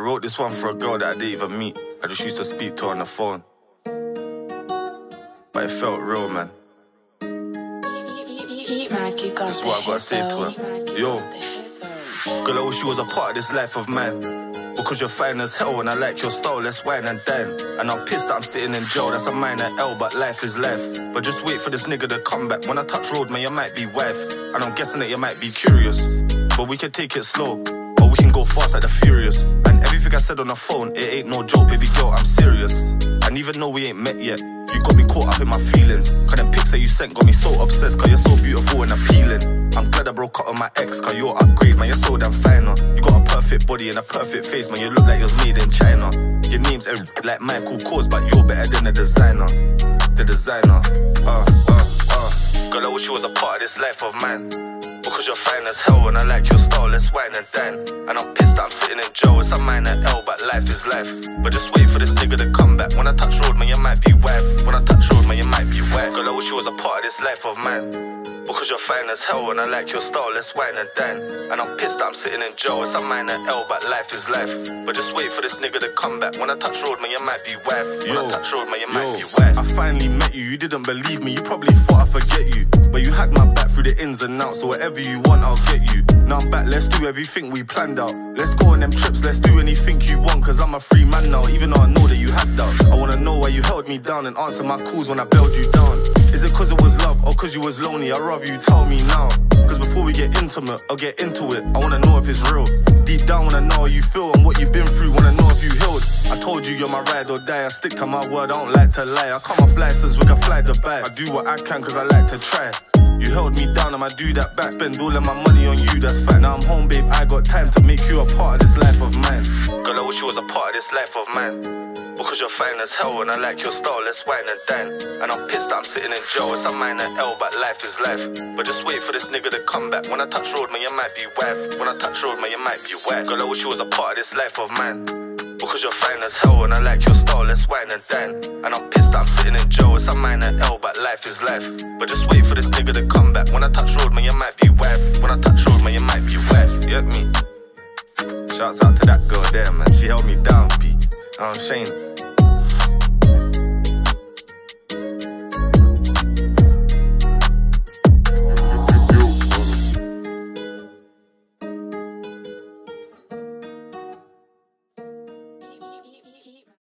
wrote this one for a girl that I didn't even meet. I just used to speak to her on the phone. But it felt real, man. That's what I gotta say to her. Yo, girl, I wish you was a part of this life of mine. Because you're fine as hell and I like your style, let's wine and dine. And I'm pissed that I'm sitting in jail, that's a minor L, but life is life. But just wait for this nigga to come back. When I touch road, man, you might be wife. And I'm guessing that you might be curious. But we can take it slow, can go fast like the Furious. And everything I said on the phone, it ain't no joke, baby girl, I'm serious. And even though we ain't met yet, you got me caught up in my feelings. Cause them pics that you sent got me so obsessed, cause you're so beautiful and appealing. I'm glad I broke up with my ex, cause you're upgrade, man, you're so damn fine. You got a perfect body and a perfect face, man, you look like you're made in China. Your name's like Michael Kors, but you're better than the designer. The designer. Uh, uh, uh. Girl, I wish you was a part of this life of mine. Because you're fine as hell and I like your style, let's wine and dine. Life. But just wait for this nigga to come back. When I touch road, man, you might be wife. When I touch road, man, you might be wife. Girl, I wish you was a part of this life of mine. Because you're fine as hell and I like your style, let's wine and dine. And I'm pissed that I'm sitting in jail, it's a minor L, but life is life. But just wait for this nigga to come back. When I touch road, man, you might be wife. When yo, I touch road, man, you yo, might be wife. I finally met you, you didn't believe me, you probably thought I forget you. But you had my back through the ins and outs, so whatever you want, I'll get you. Now I'm back, let's do everything we planned out. Let's go on them trips, let's do anything you want, cause I'm a free man now, even though I know that you had doubts. I wanna know why you held me down and answer my calls when I bailed you down. Is it cause it was love or cause you was lonely? I'd rather you tell me now. Cause before we get intimate, I'll get into it. I wanna know if it's real. Deep down, wanna know how you feel and what you've been through. Wanna know if you healed. I told you you're my ride or die. I stick to my word, I don't like to lie. I come off license, we can fly Dubai. I do what I can cause I like to try. You held me down, I'ma do that back. Spend all of my money on you, that's fine. Now I'm home, babe. I got time to make you a part of this life of mine. Girl, I wish you was a part of this life of mine. Because you're fine as hell and I like your style, let's wine and dine. And I'm pissed that I'm sitting in jail, it's a minor L, but life is life. But just wait for this nigga to come back. When I touch road, man, you might be wife. When I touch road, man, you might be wife. Girl, I wish you was a part of this life of mine. Because you're fine as hell and I like your style, let's wine and dine. And I'm pissed I'm sitting in jail, it's a minor L, but life is life. But just wait for this nigga to come back. When I touch road, man, you might be wife. When I touch road, man, you might be wife. You get me? Shouts out to that girl there, man. She held me down, Pete. I'm Shane.